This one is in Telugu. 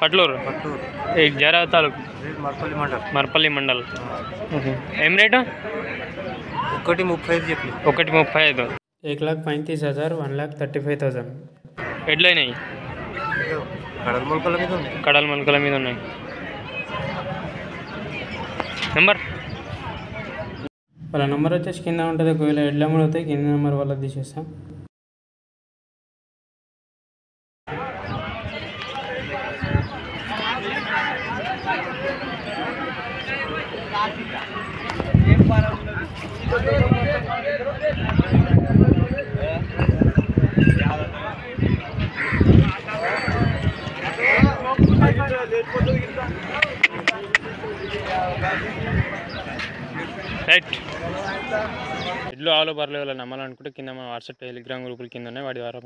పట్లూరు పట్టూరు ఈ జరా తాలూకు రేట్ మర్పల్లి మండలం మర్పల్లి మండల్ ఏం రేటు ఒకటి ముప్పై ఐదు చెప్పి ఒకటి ముప్పై ఐదు एक लाख पैंतीस हज़ार one lakh thirty five thousand ఎడ్లైనాయి కడల మొలకల మీద ఉంది కడల మనుకల మీద ఉన్నాయి నెంబర్ వాళ్ళ నెంబర్ వచ్చేసి కింద ఉంటుంది ఒకవేళ ఎడ్ల నెంబర్ అవుతాయి కింద నెంబర్ వాళ్ళకి తీసేస్తాం రైట్ ఎడ్లు ఆలు బర్రెలు ఎవరైనా నమ్మాలనుకుంటే కింద మన వాట్సాప్ టెలిగ్రామ్ గ్రూపుల కింద ఉన్నాయి వాటి ద్వారా